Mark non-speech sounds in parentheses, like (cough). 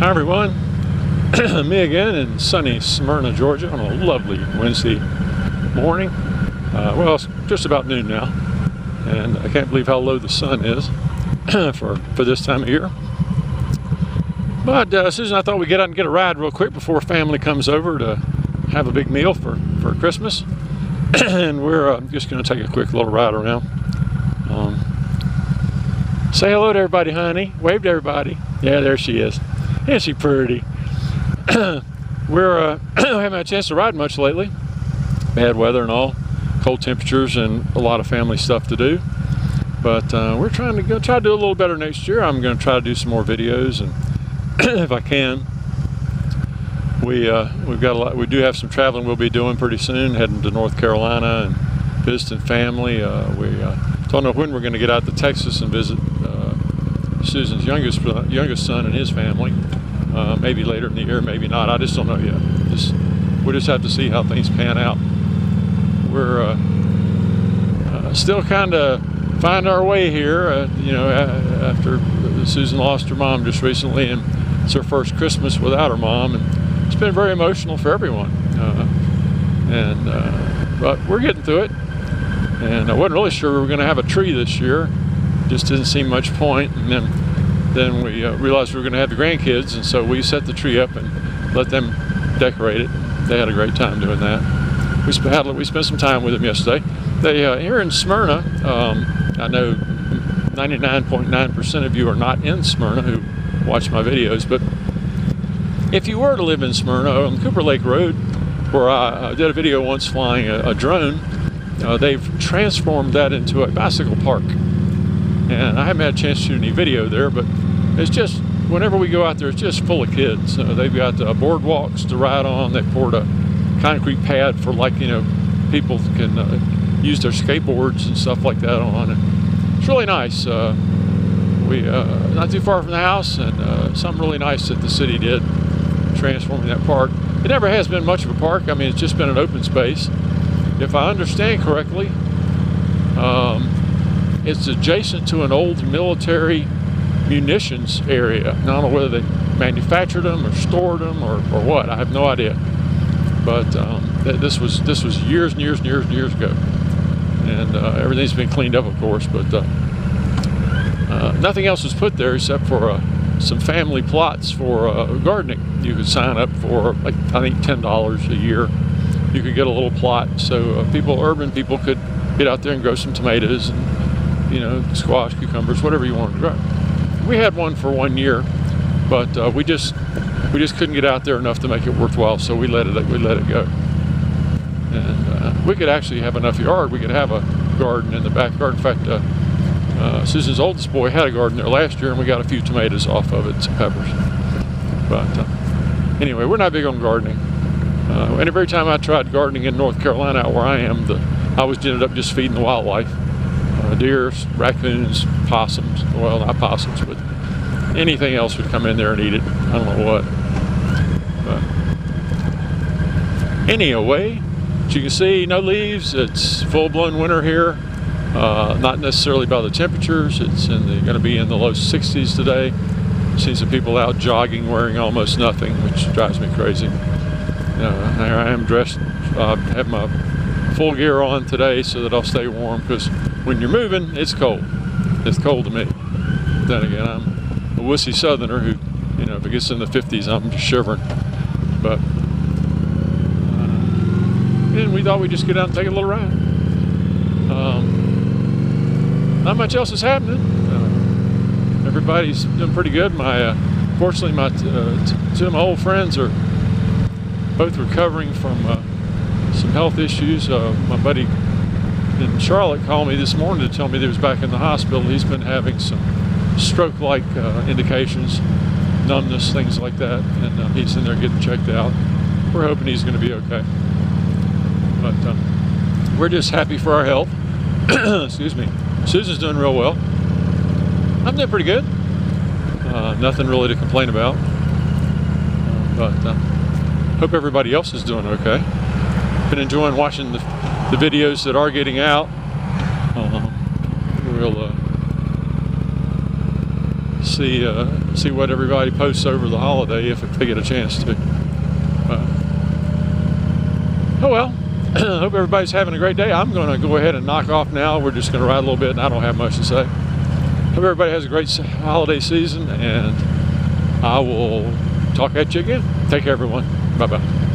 Hi everyone, (clears throat) me again in sunny Smyrna, Georgia on a lovely Wednesday morning. Uh, well, it's just about noon now, and I can't believe how low the sun is (clears throat) for, for this time of year. But uh, Susan, I thought we'd get out and get a ride real quick before family comes over to have a big meal for, for Christmas. (clears throat) and we're uh, just going to take a quick little ride around. Um, say hello to everybody, honey. Wave to everybody. Yeah, there she is. Isn't she pretty? (clears throat) we're uh, (clears throat) haven't had a chance to ride much lately. Bad weather and all, cold temperatures and a lot of family stuff to do. But uh, we're trying to go try to do a little better next year. I'm going to try to do some more videos and (clears throat) if I can. We uh, we've got a lot. We do have some traveling we'll be doing pretty soon, heading to North Carolina and visiting family. Uh, we uh, don't know when we're going to get out to Texas and visit uh, Susan's youngest youngest son and his family. Uh, maybe later in the year, maybe not. I just don't know yet. Just we just have to see how things pan out. We're uh, still kind of find our way here. you know, after Susan lost her mom just recently and it's her first Christmas without her mom, and it's been very emotional for everyone. Uh, and uh, but we're getting through it. And I wasn't really sure we were going to have a tree this year. Just didn't seem much point. And then then we uh, realized we were going to have the grandkids, and so we set the tree up and let them decorate it. They had a great time doing that. We spent we spent some time with them yesterday. They uh, here in Smyrna. Um, I know 99.9% of you are not in Smyrna who watch my videos. But if you were to live in Smyrna on Cooper Lake Road, where I, I did a video once flying a, a drone, uh, they've transformed that into a bicycle park. And I haven't had a chance to shoot any video there, but it's just whenever we go out there, it's just full of kids. Uh, they've got uh, boardwalks to ride on. They poured a concrete pad for like you know people can uh, use their skateboards and stuff like that on. And it's really nice. Uh, we uh, not too far from the house, and uh, something really nice that the city did, transforming that park. It never has been much of a park. I mean, it's just been an open space. If I understand correctly, um, it's adjacent to an old military munitions area. I don't know whether they manufactured them or stored them or, or what. I have no idea. But um, this was this was years and years and years and years ago, and uh, everything's been cleaned up, of course. But uh, uh, nothing else was put there except for uh, some family plots for uh, gardening. You could sign up for, like, I think, $10 a year. You could get a little plot. So uh, people, urban people could get out there and grow some tomatoes and, you know, squash, cucumbers, whatever you want to grow. We had one for one year, but uh, we just we just couldn't get out there enough to make it worthwhile, so we let it we let it go. And uh, we could actually have enough yard. We could have a garden in the backyard. In fact, uh, Susan's oldest boy had a garden there last year, and we got a few tomatoes off of it, some peppers. But uh, anyway, we're not big on gardening. Uh, and every time I tried gardening in North Carolina, where I am, the, I always ended up just feeding the wildlife. Uh, deer, raccoons, possums, well, not possums, but anything else would come in there and eat it. I don't know what. But anyway, as you can see, no leaves. It's full-blown winter here. Uh, not necessarily by the temperatures. It's going to be in the low 60s today. See some people out jogging wearing almost nothing, which drives me crazy. Uh, here I am dressed, uh, have my full gear on today so that I'll stay warm because when you're moving, it's cold. It's cold to me. Then again, I'm a wussy southerner who, you know, if it gets in the 50s, I'm just shivering. But, uh, and we thought we'd just get out and take a little ride. Um, not much else is happening. Uh, everybody's doing pretty good. My, uh, fortunately, my uh, two of my old friends are both recovering from uh, some health issues. Uh, my buddy in Charlotte called me this morning to tell me that he was back in the hospital. He's been having some stroke-like uh, indications, numbness, things like that, and he's in there getting checked out. We're hoping he's going to be okay. But um, we're just happy for our health. (clears throat) Excuse me. Susan's doing real well. I'm doing pretty good. Uh, nothing really to complain about. Uh, but uh, hope everybody else is doing okay. Been enjoying watching the, the videos that are getting out. Uh, we'll uh, see uh, see what everybody posts over the holiday if they get a chance to. Uh, oh well, (clears throat) hope everybody's having a great day. I'm going to go ahead and knock off now. We're just going to ride a little bit, and I don't have much to say. Hope everybody has a great holiday season, and I will talk at you again. Take care, everyone. Bye bye